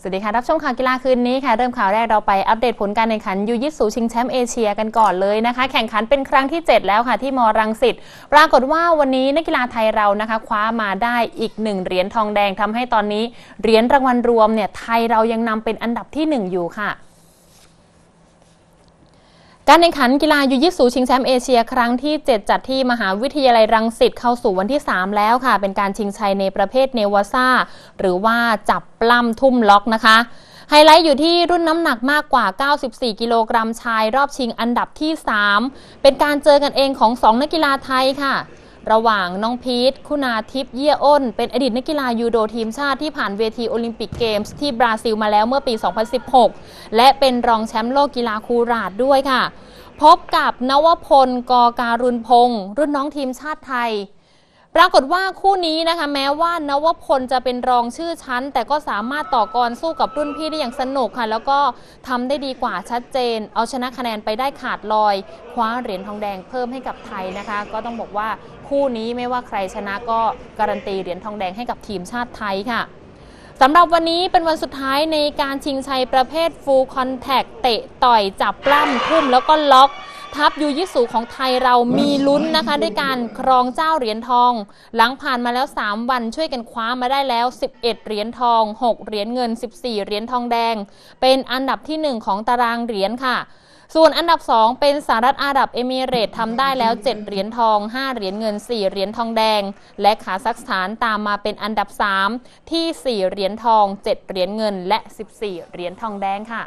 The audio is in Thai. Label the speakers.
Speaker 1: สวัสดีค่ะ รับชมข่าวกีฬาคืนนี้ค่ะ เริ่มข่าวแรกเราไปอัปเดตผลการแข่งขันยูยิตสูชิงแชมป์เอเชียกันก่อนเลยนะคะ แข่งขันเป็นครั้งที่ 7 แล้วค่ะที่มอรังสิตปรากฏว่าวันนี้นักกีฬาไทยเรานะคะ คว้ามาได้อีกหนึ่งเหรียญทองแดงทำให้ตอนนี้เหรียญรางวัลรวมเนี่ยไทยเรายังนำเป็นอันดับที่ 1 อยู่ค่ะ การแข่งขันกีฬายูยิตสูชิงแชมป์เอเชียครั้งที่ 7 จัดที่มหาวิทยาลัยรังสิตเข้าสู่วันที่ 3 แล้วค่ะ เป็นการชิงชัยในประเภทเนวาซ่า หรือว่าจับปล้ำทุ่มล็อกนะคะไฮไลท์อยู่ที่รุ่นน้ำหนักมากกว่า 94 กิโลกรัมชายรอบชิงอันดับที่ 3 เป็นการเจอกันเองของ 2 นักกีฬาไทยค่ะ ระหว่างน้องพีทคุณาทิพย์เยี่ยอ้น เป็นอดีตนักกีฬายูโดทีมชาติที่ผ่านเวทีโอลิมปิกเกมส์ที่บราซิลมาแล้วเมื่อปี 2016 และเป็นรองแชมป์โลกกีฬาคูราชด้วยค่ะ พบกับนวพล กอการุณพงศ์รุ่นน้องทีมชาติไทย ปรากฏว่าคู่นี้นะคะ แม้ว่านวพลจะเป็นรองชื่อชั้น แต่ก็สามารถต่อกรสู้กับรุ่นพี่ได้อย่างสนุกค่ะ แล้วก็ทำได้ดีกว่าชัดเจน เอาชนะคะแนนไปได้ขาดลอย คว้าเหรียญทองแดงเพิ่มให้กับไทยนะคะ ก็ต้องบอกว่าคู่นี้ไม่ว่าใครชนะก็การันตีเหรียญทองแดงให้กับทีมชาติไทยค่ะสำหรับวันนี้เป็นวันสุดท้ายในการชิงชัยประเภท Full Contact เตะต่อยจับปล้ำทุ่มแล้วก็ล็อก ทัพยูยิสูของไทยเรามีลุ้นนะคะ ด้วยการครองเจ้าเหรียญทอง หลังผ่านมาแล้ว 3 วันช่วยกันคว้ามาได้แล้ว 11 เหรียญทอง 6 เหรียญเงิน 14 เหรียญทองแดง เป็นอันดับที่ 1 ของตารางเหรียญค่ะส่วนอันดับ 2 เป็นสหรัฐอาหรับเอมิเรตทำได้แล้ว 7 เหรียญทอง 5 เหรียญเงิน 4 เหรียญทองแดง และคาซัคสถานตามมาเป็นอันดับ 3 ที่ 4 เหรียญทอง 7 เหรียญเงินและ 14 เหรียญทองแดงค่ะ